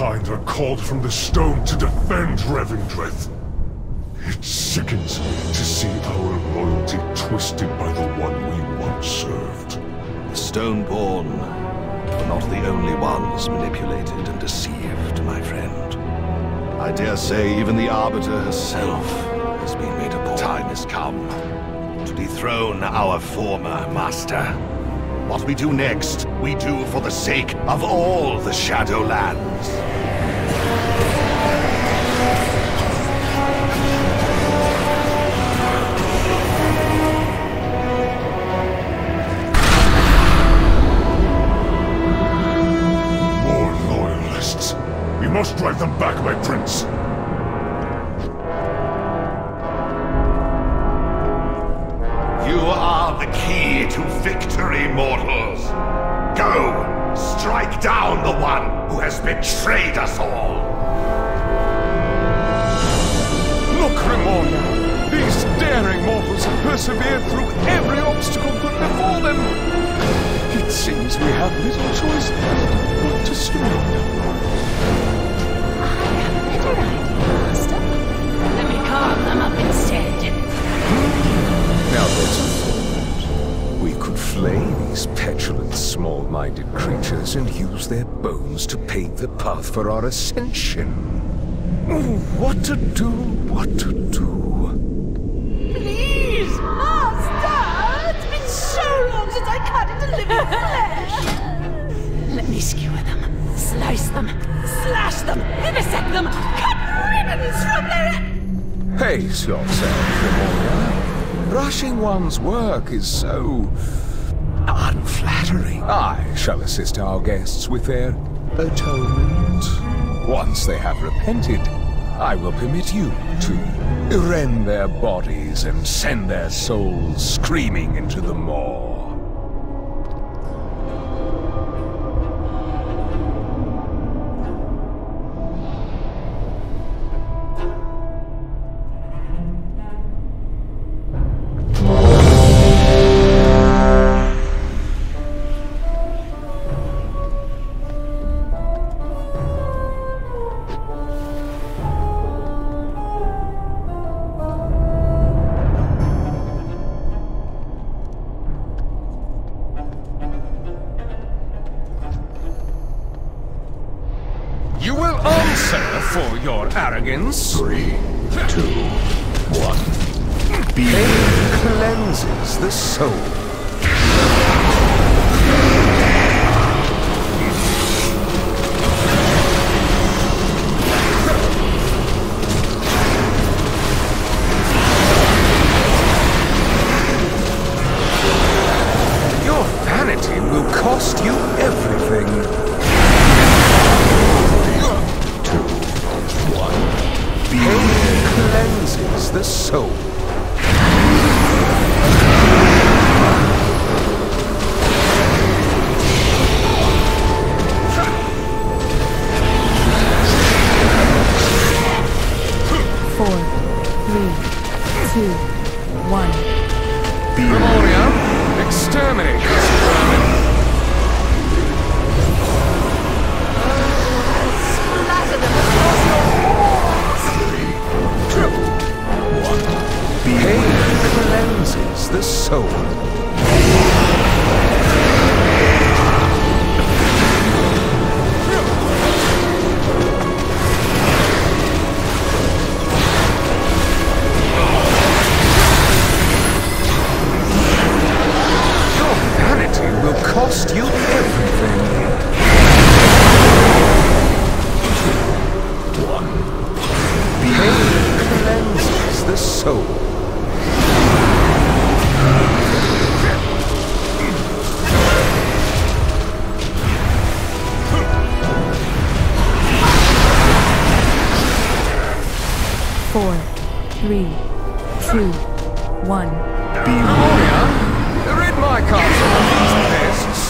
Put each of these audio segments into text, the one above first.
kind are called from the stone to defend Revendreth. It sickens me to see our loyalty twisted by the one we once served. The Stoneborn were not the only ones manipulated and deceived, my friend. I dare say even the Arbiter herself has been made a pawn. Time has come to dethrone our former master. What we do next, we do for the sake of all the Shadowlands. And use their bones to pave the path for our ascension. What to do, what to do. Please, Master! It's been so long since I cut into living flesh! Let me skewer them, slice them, slash them, vivisect them, cut ribbons from their... Pace yourself. Rushing one's work is so... unflattering. I shall assist our guests with their atonement. Once they have repented, I will permit you to rend their bodies and send their souls screaming into the maw. For your arrogance. Three, two, one. Pain cleanses the soul. Four, three, two, one. Remornia, rid my castle of these pests.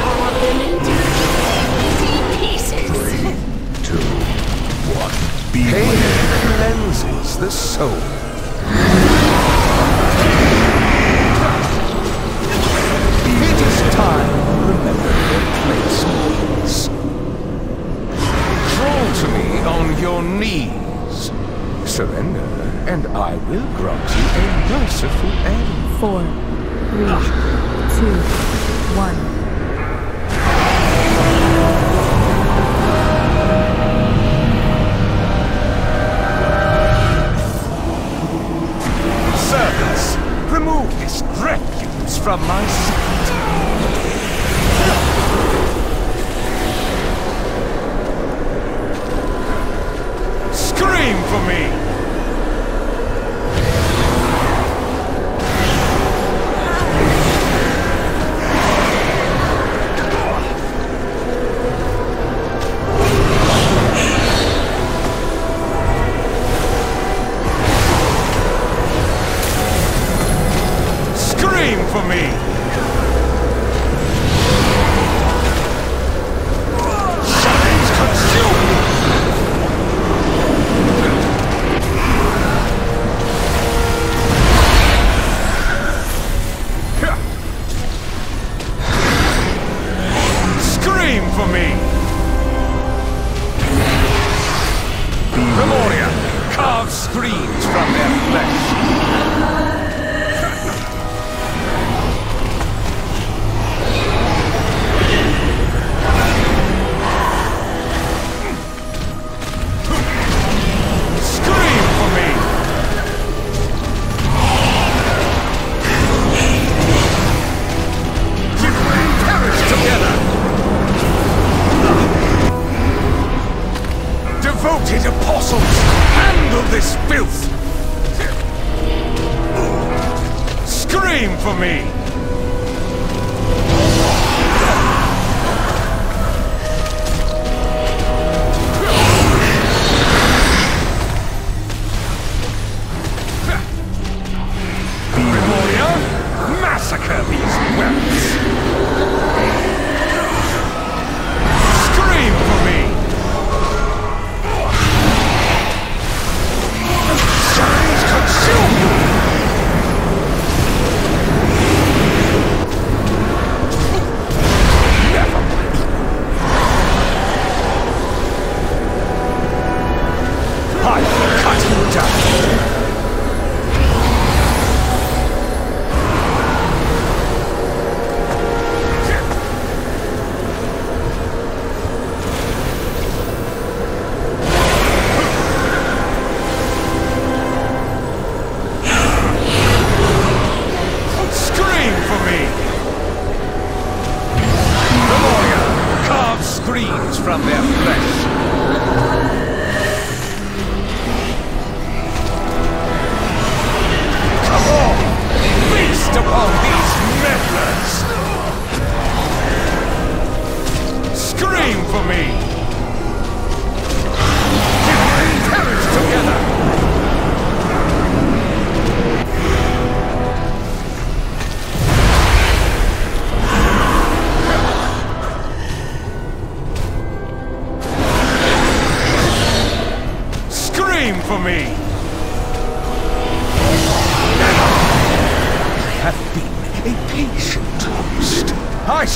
Carve them into easy pieces! Two, one. Pain cleanses the soul. from my sight. Scream for me! me! Remornia carved screams from their flesh. for me! screams from their flesh.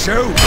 show.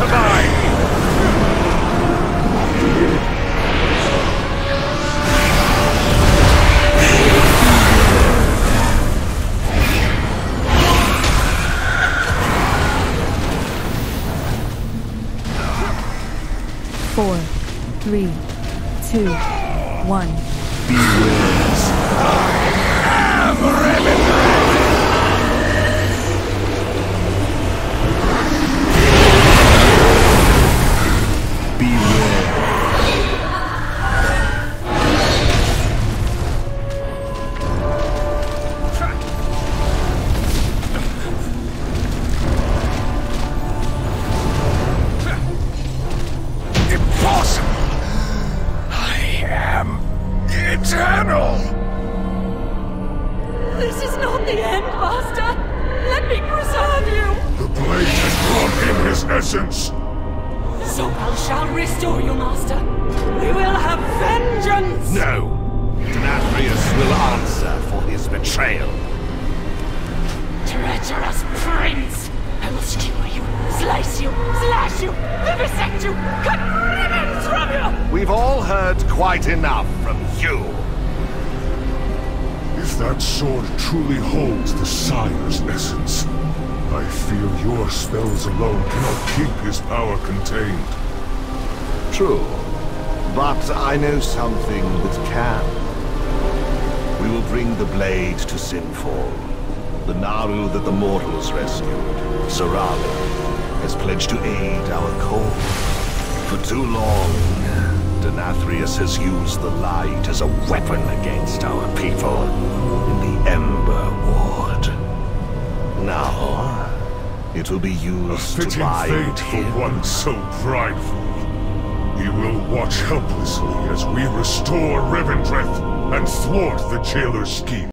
Survive! Eternal! This is not the end, Master! Let me preserve you! The blade has drawn in his essence. Zobel shall restore you, Master! We will have vengeance! No! Denathrius will answer for his betrayal. Treacherous prince! I will skewer you, slice you, slash you, heard quite enough from you. If that sword truly holds the Sire's essence, I fear your spells alone cannot keep his power contained. True. But I know something that can. We will bring the blade to Sinfall. The Naaru that the mortals rescued, Sarali, has pledged to aid our cause. For too long, Denathrius has used the light as a weapon against our people in the Ember Ward. Now, it will be A used to fitting bind fate for him. one so prideful. He will watch helplessly as we restore Revendreth and thwart the jailer's scheme.